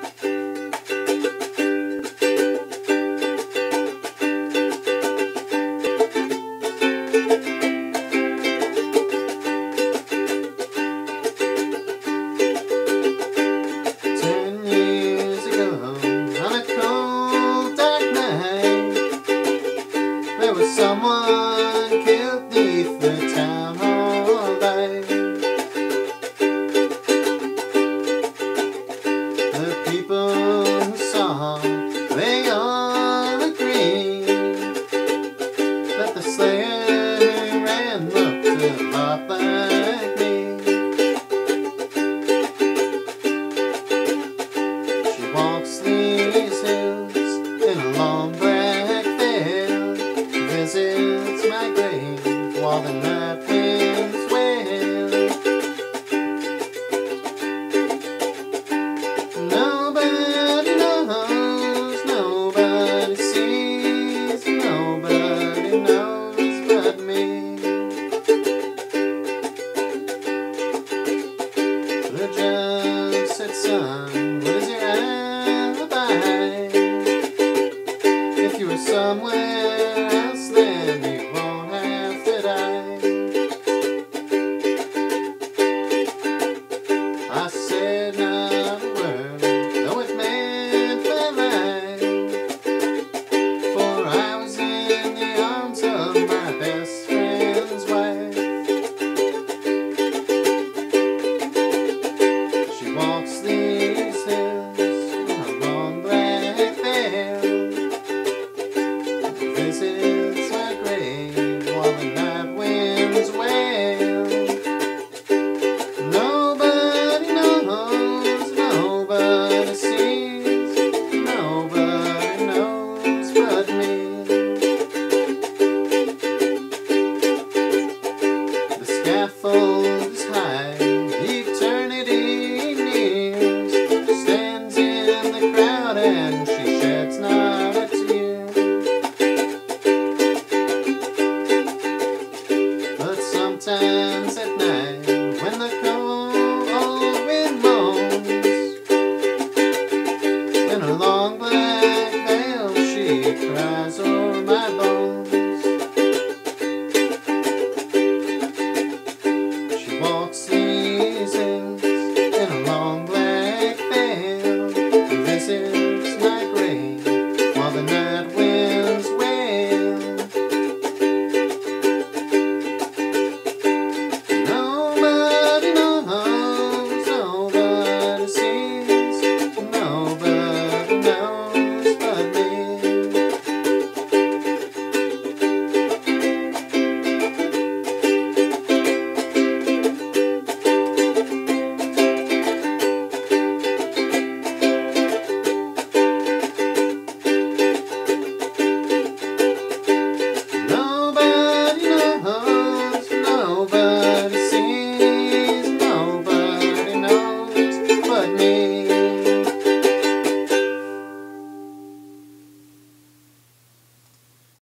Ten saw, they all agreed that the slayer ran looked a lot like me. She walks these hills in a long black veil. Visits my grave while the night the said, son, what is your alibi? If you were somewhere else, then it cries over my bones. She walks seasons in a long black veil, and listens like rain while the night winds wail. Nobody knows, nobody sees, nobody knows.